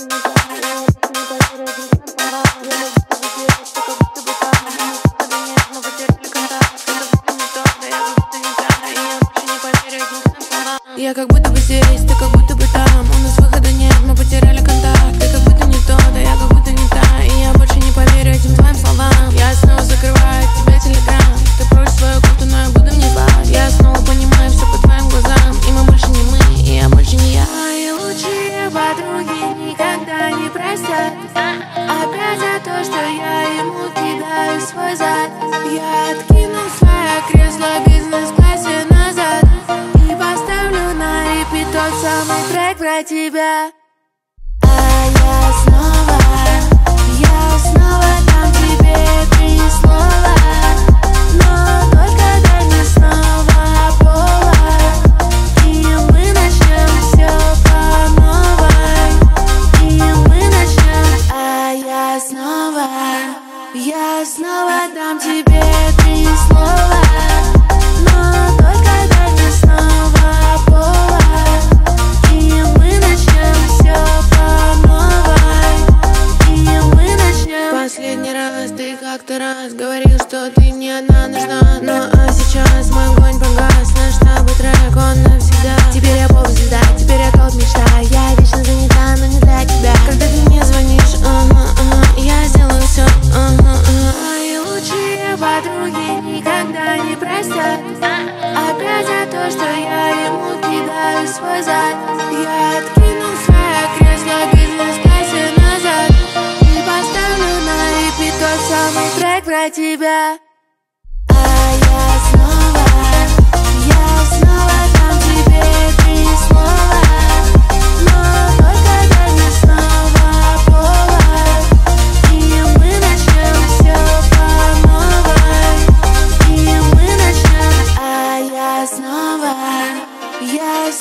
Я как будто бы здесь, ты как будто бы там. У нас выхода нет, мы потеряли контакт. Свой зад. Я откину свое кресло бизнес-классе назад И поставлю на репит тот самый трек про тебя. А я снова, я снова дам тебе три слова Но только дай мне снова повод И мы начнем все по новой. И мы начнем А я снова, я снова дам тебе три слова Но только дай снова повод. И мы начнем все по новой. И мы начнем Последний раз ты как-то раз говорил, что ты мне одна нужна Ну а сейчас мой огонь погас подруги никогда не простят. Опять за то, что я ему кидаю свой зад. Я откину свое кресло бизнес-классе назад. И поставлю на репит тот самый трек про тебя. А я снова, я снова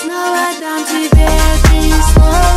снова дам тебе три слова